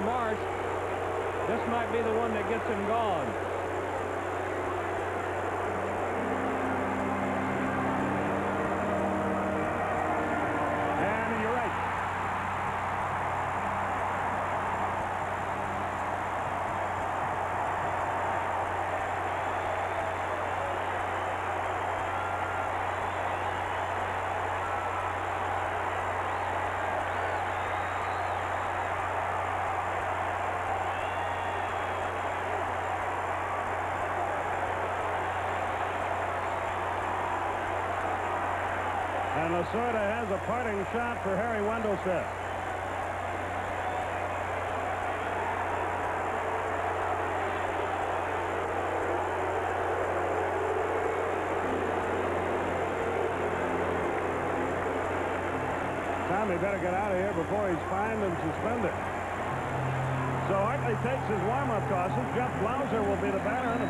marsh. This might be the one that gets him gone. And Lasorda has a parting shot for Harry Wendelstedt. Tommy better get out of here before he's fined and suspended. So Hartley takes his warm-up tosses. Jeff Blauser will be the batting